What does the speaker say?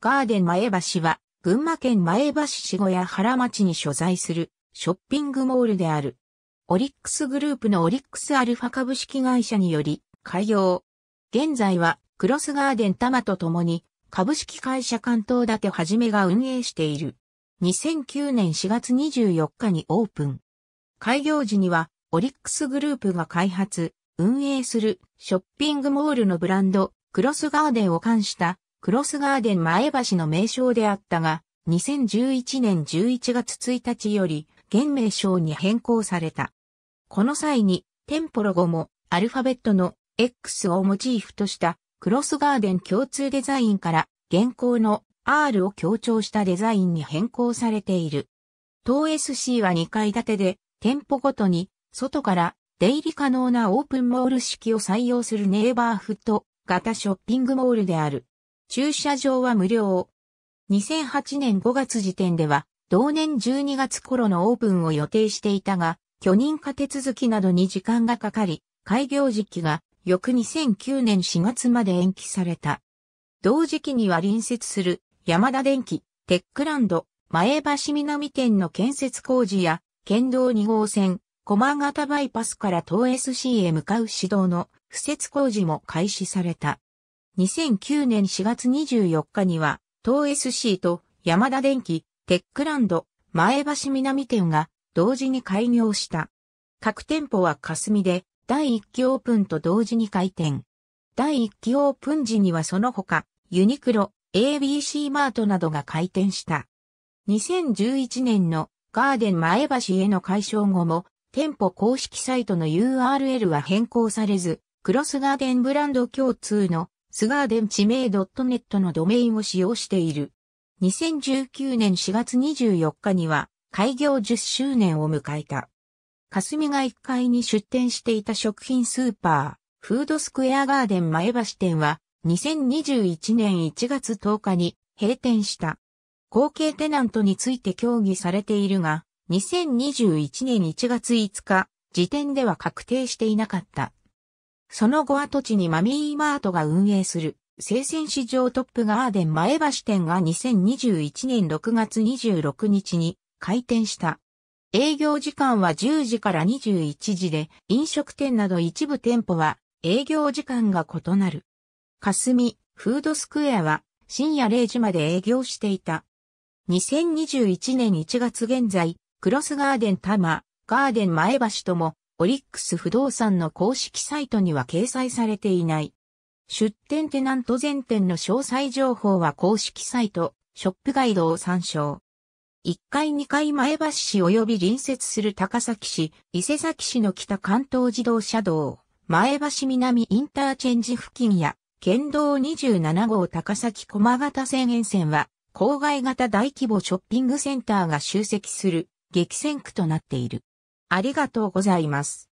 ガーデン前橋は、群馬県前橋市小屋原町に所在するショッピングモールである。オリックスグループのオリックスアルファ株式会社により開業。現在はクロスガーデンタマと共に株式会社関東立てはじめが運営している。2009年4月24日にオープン。開業時にはオリックスグループが開発、運営するショッピングモールのブランドクロスガーデンを冠したクロスガーデン前橋の名称であったが、2011年11月1日より現名称に変更された。この際に店舗ロゴもアルファベットの X をモチーフとしたクロスガーデン共通デザインから現行の R を強調したデザインに変更されている。当 SC は2階建てで店舗ごとに外から出入り可能なオープンモール式を採用するネイバーフット型ショッピングモールである。駐車場は無料。2008年5月時点では、同年12月頃のオープンを予定していたが、許認可手続きなどに時間がかかり、開業時期が翌2009年4月まで延期された。同時期には隣接する山田電機、テックランド、前橋南店の建設工事や、県道2号線、駒形バイパスから東 SC へ向かう指導の敷設工事も開始された。2009年4月24日には、東 SC と山田電機、テックランド、前橋南店が同時に開業した。各店舗は霞で第1期オープンと同時に開店。第1期オープン時にはその他、ユニクロ、ABC マートなどが開店した。2011年のガーデン前橋への解消後も店舗公式サイトの URL は変更されず、クロスガーデンブランド共通のスガーデン地名 .net のドメインを使用している。2019年4月24日には開業10周年を迎えた。霞が1階に出店していた食品スーパー、フードスクエアガーデン前橋店は2021年1月10日に閉店した。後継テナントについて協議されているが、2021年1月5日、時点では確定していなかった。その後跡地にマミーマートが運営する、生鮮市場トップガーデン前橋店が2021年6月26日に開店した。営業時間は10時から21時で、飲食店など一部店舗は営業時間が異なる。霞、フードスクエアは深夜0時まで営業していた。2021年1月現在、クロスガーデンタマ、ガーデン前橋とも、オリックス不動産の公式サイトには掲載されていない。出店テナント全店の詳細情報は公式サイト、ショップガイドを参照。1階2階前橋市及び隣接する高崎市、伊勢崎市の北関東自動車道、前橋南インターチェンジ付近や、県道27号高崎駒形線沿線は、郊外型大規模ショッピングセンターが集積する激戦区となっている。ありがとうございます。